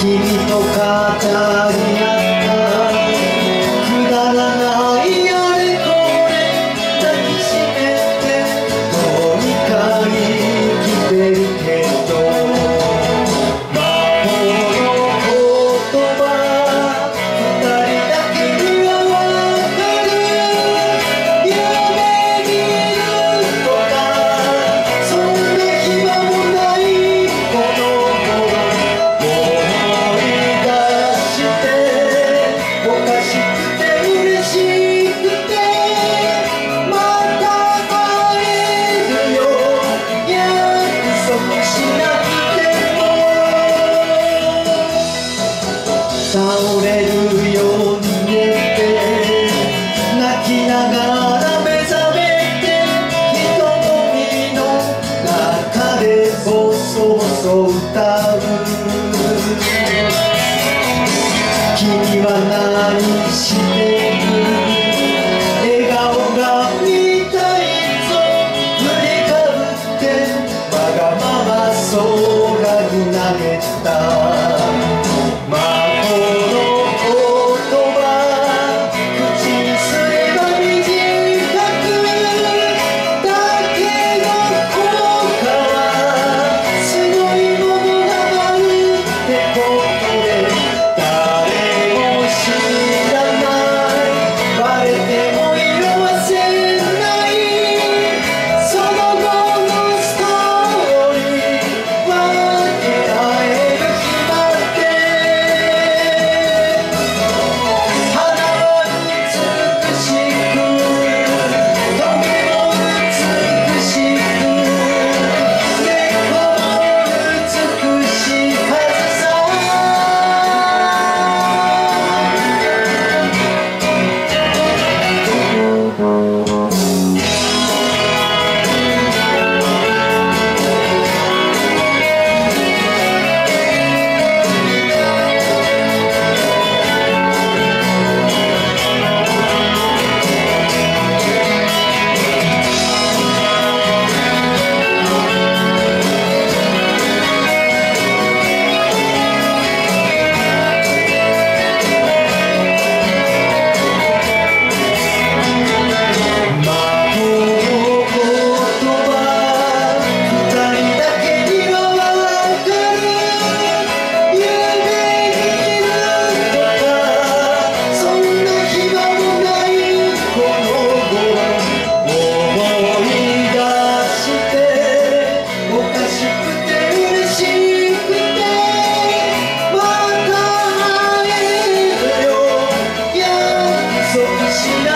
君と語る笑顔が見たいぞ。振りかってわがままそ空に投げた。Yes,